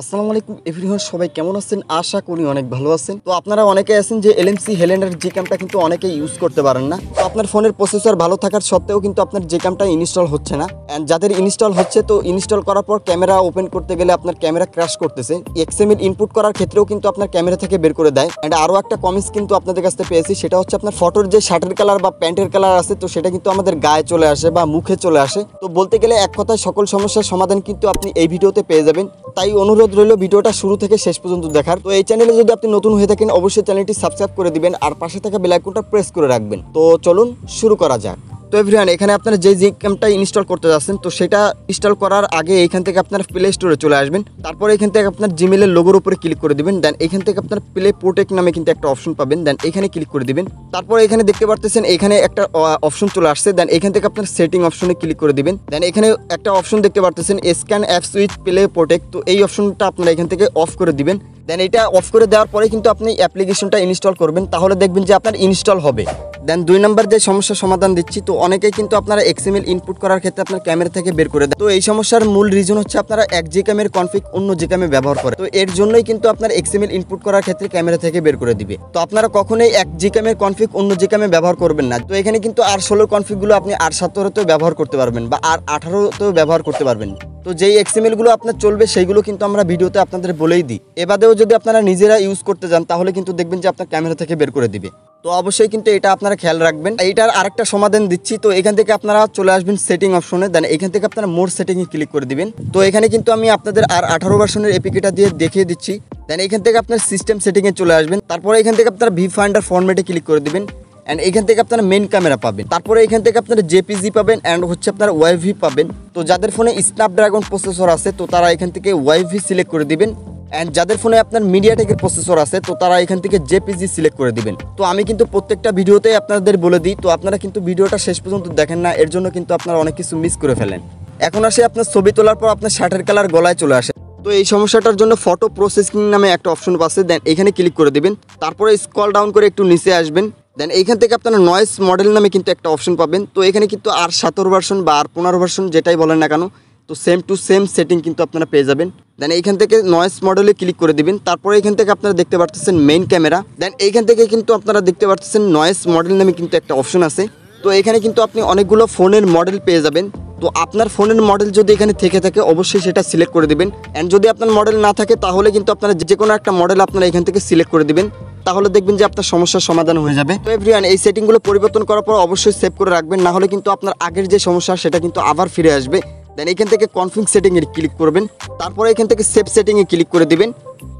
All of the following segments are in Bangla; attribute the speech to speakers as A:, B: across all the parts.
A: আসসালামু আলাইকুম এভরিওয়ান, সবাই কেমন আছেন? আশা করি অনেক ভালো আছেন। তো আপনারা অনেকে আছেন যে এলএমসি হেলেন্ডার যে ক্যামটা কিন্তু অনেকে ইউজ করতে পারেন না। তো আপনার ফোনের প্রসেসর ভালো থাকার সত্ত্বেও কিন্তু আপনার যে ক্যামটা ইনস্টল হচ্ছে না। অ্যান্ড যাদের ইনস্টল হচ্ছে, তো ইনস্টল করার পর ক্যামেরা ওপেন করতে গেলে আপনার ক্যামেরা ক্র্যাশ করতেছে। এক্সএমএল ইনপুট করার ক্ষেত্রেও কিন্তু আপনার ক্যামেরা থেকে বের করে দেয়। অ্যান্ড আরও একটা কমেন্টস কিন্তু আপনাদের কাছ পেয়েছি, সেটা হচ্ছে আপনার ফটোর যে শার্টের কালার বা প্যান্টের কালার আছে, তো সেটা কিন্তু আমাদের গায়ে চলে আসে বা মুখে চলে আসে। তো বলতে গেলে এক কথায় সকল সমস্যার সমাধান কিন্তু আপনি এই ভিডিওতে পেয়ে যাবেন। তাই অনুরোধ রইল ভিডিওটা শুরু থেকে শেষ পর্যন্ত দেখার। তো এই চ্যানেলে যদি আপনি নতুন হয়ে থাকেন, অবশ্যই চ্যানেলটি সাবস্ক্রাইব করে দিবেন আর পাশে থাকা বেলাইকনটা প্রেস করে রাখবেন। তো চলুন শুরু করা যাক। তো এভরিওয়ান এখানে আপনারা যে জি ক্যামটা ইনস্টল করতে যাচ্ছেন, তো সেটা ইনস্টল করার আগে এখান থেকে আপনার প্লে স্টোরে চলে আসবেন। তারপর এখান থেকে আপনার জিমেলের লোগোর উপরে ক্লিক করে দিবেন। দেন এখান থেকে আপনার প্লে প্রোটেক্ট নামে কিন্তু একটা অপশন পাবেন। দেন এখানে ক্লিক করে দিবেন। তারপর এখানে দেখতে পারতেছেন, এখানে একটা অপশন চলে আসছে। দেন এখান থেকে আপনার সেটিং অপশনে ক্লিক করে দিবেন। দেন এখানে একটা অপশন দেখতে পারতেছেন scan app switch play protect তো এই অপশনটা আপনারা এখান থেকে অফ করে দিবেন। দেন এটা অফ করে দেওয়ার পরে কিন্তু আপনি অ্যাপ্লিকেশনটা ইনস্টল করবেন। তাহলে দেখবেন যে আপনার ইনস্টল হবে। দেন দুই নম্বর যে সমস্যার সমাধান দিচ্ছি, তো অনেকেই কিন্তু আপনারা এক্সএমএল ইনপুট করার ক্ষেত্রে আপনার ক্যামেরা থেকে বের করে দেয় তো এই সমস্যার মূল রিজন হচ্ছে আপনারা এক জি ক্যামের কনফিগ অন্য জি ক্যামে ব্যবহার করে তো এর জন্যই কিন্তু আপনার এক্সএমএল ইনপুট করার ক্ষেত্রে ক্যামেরা থেকে বের করে দিবে। তো আপনারা কখনোই এক জি ক্যামের কনফিগ অন্য জি ক্যামে ব্যবহার করবেন না। তো এখানে কিন্তু আর ষোলোর কনফিগগুলো আপনি আর সতেরোতেও ব্যবহার করতে পারবেন বা আর আঠারোতেও ব্যবহার করতে পারবেন। তো যেই এক্সএমএলগুলো আপনার চলবে, সেইগুলো কিন্তু আমরা ভিডিওতে আপনাদের বলেই দিই। এবাদেও যদি আপনারা নিজেরা ইউজ করতে যান, তাহলে কিন্তু দেখবেন যে আপনার ক্যামেরা থেকে বের করে দিবে। তো অবশ্যই কিন্তু এটা আপনারা খেয়াল রাখবেন। এইটার আরেকটা সমাধান দিচ্ছি। তো এখান থেকে আপনারা চলে আসবেন সেটিং অপশনে দেন এখান থেকে আপনারা মোর সেটিংয়ে ক্লিক করে দিবেন। তো এখানে কিন্তু আমি আপনাদের আর আঠারো ভার্সনের এপিকেটা দিয়ে দেখিয়ে দিচ্ছি। দেন এখান থেকে আপনার সিস্টেম সেটিংয়ে চলে আসবেন। তারপরে এখান থেকে আপনারা ভি ফাইন্ডার ফরম্যাটে ক্লিক করে দিবেন। অ্যান্ড এখান থেকে আপনারা মেন ক্যামেরা পাবেন। তারপরে এখান থেকে আপনারা জেপিজি পাবেন অ্যান্ড হচ্ছে আপনার ওয়াইভি পাবেন। তো যাদের ফোনে স্ন্যাপড্রাগন প্রসেসর আছে, তো তারা এখান থেকে ওয়াইভি সিলেক্ট করে দিবেন। অ্যান্ড যাদের ফোনে আপনার মিডিয়াটেকের প্রসেসর আছে, তো তারা এখান থেকে জেপিজি সিলেক্ট করে দিবেন। তো আমি কিন্তু প্রত্যেকটা ভিডিওতে আপনাদের বলে দিই, তো আপনারা কিন্তু ভিডিওটা শেষ পর্যন্ত দেখেন না, এর জন্য কিন্তু আপনারা অনেক কিছু মিস করে ফেলেন। এখন আসে আপনার ছবি তোলার পর আপনার শার্টের কালার গলায় চলে আসে। তো এই সমস্যাটার জন্য ফটো প্রসেসিং নামে একটা অপশন পাচ্ছে দেন এখানে ক্লিক করে দিবেন। তারপরে স্কল ডাউন করে একটু নিচে আসবেন। দেন এইখান থেকে আপনারা নয়েস মডেল নামে কিন্তু একটা অপশন পাবেন। তো এখানে কিন্তু আর সতেরো ভার্সন বা আর পনেরো ভার্সন যেটাই বলেন না কেন, তো সেম টু সেম সেটিং কিন্তু আপনারা পেয়ে যাবেন। দেন এইখান থেকে নয়েস মডেলে ক্লিক করে দিবেন। তারপরে এখান থেকে আপনারা দেখতে পারতেছেন মেইন ক্যামেরা দেন এইখান থেকে কিন্তু আপনারা দেখতে পারতেছেন নয়েস মডেল নামে কিন্তু একটা অপশন আছে। তো এখানে কিন্তু আপনি অনেকগুলো ফোনের মডেল পেয়ে যাবেন। তো আপনার ফোনের মডেল যদি এখানে থেকে থাকে, অবশ্যই সেটা সিলেক্ট করে দিবেন। অ্যান্ড যদি আপনার মডেল না থাকে, তাহলে কিন্তু আপনারা যে কোনো একটা মডেল আপনারা এখান থেকে সিলেক্ট করে দিবেন। তাহলে দেখবেন যে আপনার সমস্যার সমাধান হয়ে যাবে। তো এভরিওয়ান এই সেটিংগুলো পরিবর্তন করার পর অবশ্যই সেভ করে রাখবেন, না হলে কিন্তু আপনার আগের যে সমস্যা, সেটা কিন্তু আবার ফিরে আসবে। দেন এখান থেকে কনফিগ সেটিংয়ে ক্লিক করবেন, তারপরে এখান থেকে সেভ সেটিংয়ে ক্লিক করে দিবেন।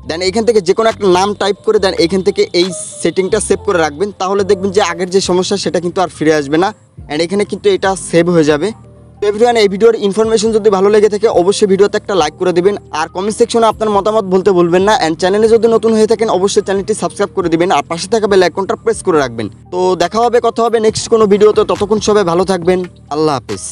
A: দেন এখান থেকে যে কোনো একটা নাম টাইপ করে দেন এখান থেকে এই সেটিংটা সেভ করে রাখবেন। তাহলে দেখবেন যে আগের যে সমস্যা, সেটা কিন্তু আর ফিরে আসবে না। অ্যান্ড এখানে কিন্তু এটা সেভ হয়ে যাবে। এভরিওয়ান, এই ভিডিওর ইনফরমেশন যদি ভালো লেগে থাকে, অবশ্যই ভিডিওতে একটা লাইক করে দিবেন। আর কমেন্ট সেকশনে আপনার মতামত বলতে ভুলবেন না। অ্যান্ড চ্যানেলে যদি নতুন হয়ে থাকেন, অবশ্যই চ্যানেলটি সাবস্ক্রাইব করে দেবেন। আর পাশে থাকা বেল আইকনটা প্রেস করে রাখবেন। তো দেখা হবে, কথা হবে নেক্সট কোনো ভিডিওতে। ততক্ষণ সবাই ভালো থাকবেন। আল্লাহ হাফেজ।